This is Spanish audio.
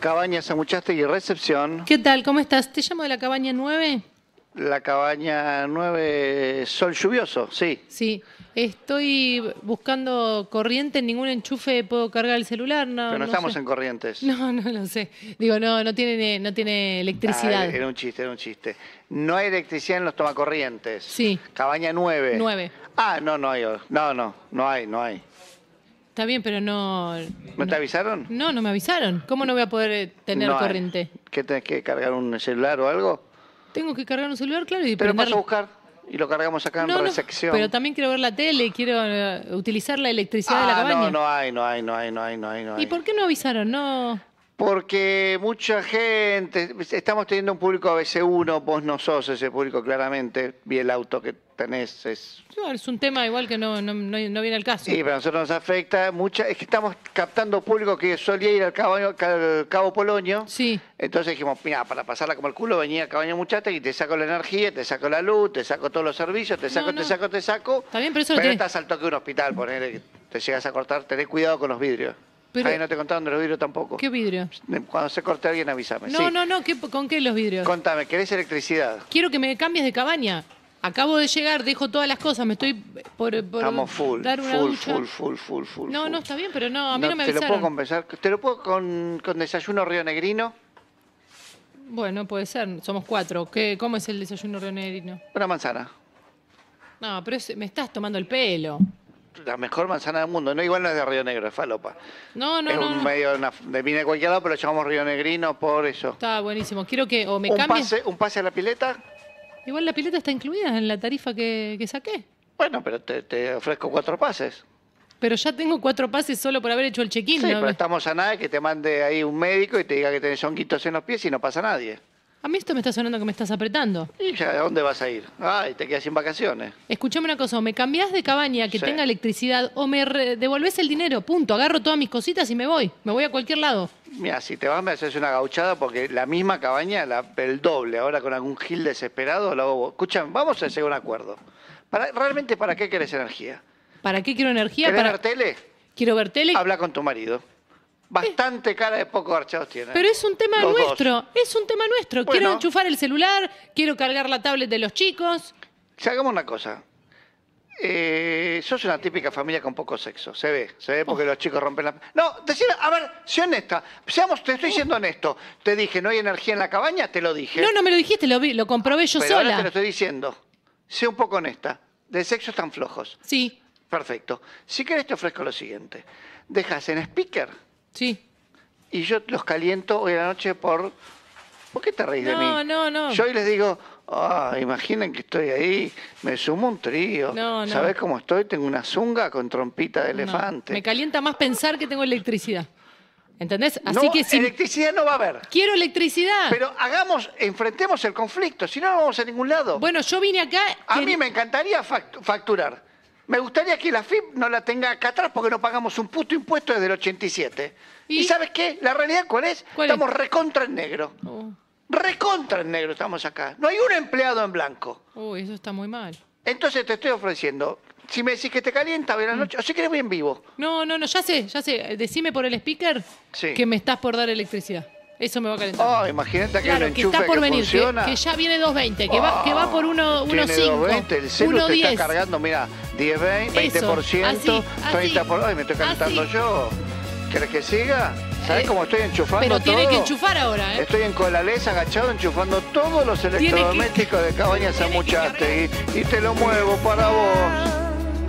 Cabaña Samuchaste y recepción. ¿Qué tal? ¿Cómo estás? Te llamo de la cabaña 9. La cabaña 9 Sol Lluvioso, sí. Sí. Estoy buscando corriente, en ningún enchufe puedo cargar el celular. No, Pero no, no estamos sé. en Corrientes. No, no lo sé. Digo, no, no tiene, no tiene electricidad. Ah, era un chiste, era un chiste. No hay electricidad en los tomacorrientes. Sí. Cabaña 9. 9. Ah, no, no hay. No, no, no hay, no hay. Está bien, pero no. ¿No te avisaron? No, no me avisaron. ¿Cómo no voy a poder eh, tener No corriente? ¿Qué tenés que cargar un celular o algo? Tengo que cargar un celular, claro, y Pero prender- paso a buscar y lo cargamos acá en No, pero también quiero ver la tele, quiero eh, utilizar la electricidad de la ah, cabaña. no, no hay, no hay, no hay, no hay, no hay, no hay. ¿Y por qué no avisaron? No. Porque mucha gente, estamos teniendo un público ABC1, vos no sos ese público claramente, vi el auto que tenés, es... No, es un tema igual que no, no, no, viene al caso. Sí, pero a nosotros nos afecta mucha, es que estamos captando público que solía ir al Cabo, al Cabo Polonio, Sí. entonces dijimos, mira, para pasarla como el culo venía a Cabaña Muchata y te saco la energía, te saco la luz, te saco todos los servicios, te saco, no. te saco, te saco. Está bien, pero eso Pero estás al toque de un hospital, ponele, que te llegas a cortar, tenés cuidado con los vidrios. Pero- Ahí no te contaron de los vidrios tampoco. ¿Qué vidrio? Cuando se corte alguien avísame. No, sí. no, no, ¿qué- ¿con qué los vidrios? Contame, ¿querés electricidad? Quiero que me cambies de cabaña. Acabo de llegar, dejo todas las cosas, me estoy por, por Estamos full, dar una full, ducha. full, full, full, full. No, full. no, está bien, pero no, a mí no, me Te lo puedo avisaron. compensar. Te lo puedo con, con desayuno río negrino, Bueno, puede ser, somos cuatro. ¿Qué, ¿Cómo es el desayuno rionegrino? una manzana. No, pero es- me estás tomando el pelo. La mejor manzana del mundo. No, igual no es de Río Negro, es falopa. No, no, es no. un no. medio de, una- de cualquier lado, pero lo llamamos río negrino por eso. Está buenísimo. Quiero que o me un, cambies. pase, un pase a la pileta. Igual la pileta está incluida en la tarifa que, que saqué. Bueno, pero te, te ofrezco cuatro pases. Pero ya tengo cuatro pases solo por haber hecho el check-in. Sí, ¿no? pero estamos a nada que te mande ahí un médico y te diga que tenés honguitos en los pies y no pasa nadie. A mí esto me está sonando que me estás apretando. ¿Y ya a dónde vas a ir? Ay, te quedas sin vacaciones. Escuchame una cosa, o me cambiás de cabaña que Sí. tenga electricidad o me re- devolvés el dinero, punto. Agarro todas mis cositas y me voy. Me voy a cualquier lado. Mira, si te vas me haces una gauchada porque la misma cabaña, la, el doble, ahora con algún gil desesperado, lo hago vos. Escuchame, vamos a hacer un acuerdo. Para, ¿Realmente para qué querés energía? ¿Para qué quiero energía? ¿Querés Para... ver tele? Quiero ver tele. Habla con tu marido. Bastante cara de pocos archados tiene. Pero es un tema Los dos. nuestro, es un tema nuestro. Quiero enchufar el celular, quiero cargar la tablet de los chicos. Hagamos una cosa. Eh, sos una típica familia con poco sexo. Se ve, se ve porque los chicos rompen la. No, decime, a ver, sé honesta. Seamos, te estoy siendo honesto. Te dije, no hay energía en la cabaña, te lo dije. No, no me lo dijiste, lo, vi, lo comprobé yo Pero ahora te lo sola. estoy diciendo. Sé un poco honesta. De sexo están flojos. Sí, Perfecto. Si querés te ofrezco lo siguiente. Dejas en speaker sí. y yo los caliento hoy a la noche por... ¿Por qué te reís de mí? No, no, no. Yo hoy les digo, ah, imaginen que estoy ahí, me sumo un trío. No, no. ¿Sabés cómo estoy? Tengo una zunga con trompita de No, elefante. Me calienta más pensar que tengo electricidad. ¿Entendés? No, Así que si electricidad no va a haber. quiero electricidad. Pero hagamos, enfrentemos el conflicto, si no, no vamos a ningún lado. Bueno, yo vine acá. A que- mí me encantaría fact- facturar. Me gustaría que la FIP no la tenga acá atrás porque no pagamos un puto impuesto desde el 87. ¿Y, ¿Y? sabes qué? La realidad cuál es? ¿Cuál es? estamos recontra en negro. Oh, Recontra en negro estamos acá. No hay un empleado en blanco. uy, eso está muy mal. Entonces te estoy ofreciendo, si me decís que te calienta hoy a la noche, o si querés bien vivo. No, no, no, ya sé, ya sé. Decime por el speaker Sí. que me estás por dar electricidad. Eso me va a calentar. Oh, imagínate que Claro, que está por que venir, que, ya viene 220, que va, que va por uno- Tiene 1.5, 220, el celu te está 1.10. cargando, mira, 10, 20, Eso, 20%, así, 30%. así, por... Ay, me estoy calentando así. yo. ¿Querés que siga? ¿Sabes Eh, cómo estoy enchufando Pero tiene todo? que enchufar ahora, ¿eh? Estoy en Colalés agachado enchufando todos los electrodomésticos de Cabañas Amuchaste y, y te lo muevo para vos.